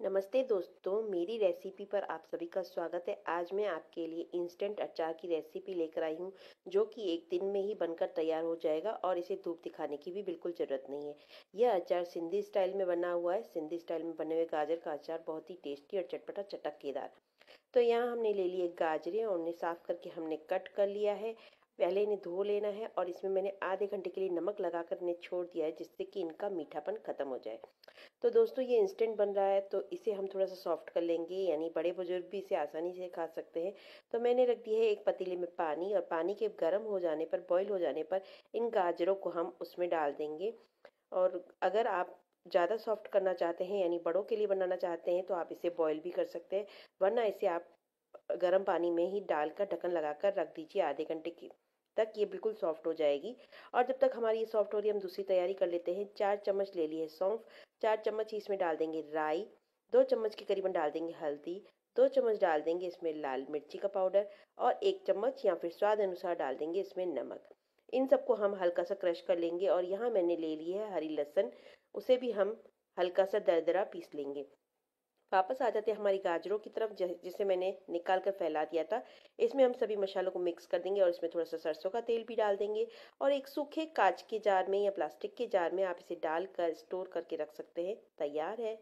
नमस्ते दोस्तों, मेरी रेसिपी पर आप सभी का स्वागत है। आज मैं आपके लिए इंस्टेंट अचार की रेसिपी लेकर आई हूँ, जो कि एक दिन में ही बनकर तैयार हो जाएगा और इसे धूप दिखाने की भी बिल्कुल ज़रूरत नहीं है। यह अचार सिंधी स्टाइल में बना हुआ है। सिंधी स्टाइल में बने हुए गाजर का अचार बहुत ही टेस्टी और चटपटा चटककेदार तो यहाँ हमने ले लिए गाजरें और उन्हें साफ़ करके हमने कट कर लिया है। पहले इन्हें धो लेना है और इसमें मैंने आधे घंटे के लिए नमक लगाकर इन्हें छोड़ दिया है जिससे कि इनका मीठापन ख़त्म हो जाए। तो दोस्तों, ये इंस्टेंट बन रहा है तो इसे हम थोड़ा सा सॉफ्ट कर लेंगे, यानी बड़े बुज़ुर्ग भी इसे आसानी से खा सकते हैं। तो मैंने रख दिया है एक पतीले में पानी और पानी के गर्म हो जाने पर बॉयल हो जाने पर इन गाजरों को हम उसमें डाल देंगे। और अगर आप ज़्यादा सॉफ्ट करना चाहते हैं, यानी बड़ों के लिए बनाना चाहते हैं तो आप इसे बॉईल भी कर सकते हैं, वरना इसे आप गर्म पानी में ही डालकर ढक्कन लगाकर रख दीजिए आधे घंटे की तक, ये बिल्कुल सॉफ्ट हो जाएगी। और जब तक हमारी ये सॉफ्ट हो रही है, हम दूसरी तैयारी कर लेते हैं। चार चम्मच ले लिए सौंफ, चार चम्मच इसमें डाल देंगे राई, दो चम्मच के करीबन डाल देंगे हल्दी, दो चम्मच डाल देंगे इसमें लाल मिर्ची का पाउडर और एक चम्मच या फिर स्वाद अनुसार डाल देंगे इसमें नमक। इन सबको हम हल्का सा क्रश कर लेंगे और यहाँ मैंने ले ली है हरी लहसन, उसे भी हम हल्का सा दरदरा पीस लेंगे। वापस आ जाते हैं हमारी गाजरों की तरफ़ जिसे मैंने निकाल कर फैला दिया था। इसमें हम सभी मसालों को मिक्स कर देंगे और इसमें थोड़ा सा सरसों का तेल भी डाल देंगे। और एक सूखे कांच के जार में या प्लास्टिक के जार में आप इसे डालकर स्टोर करके रख सकते हैं। तैयार है।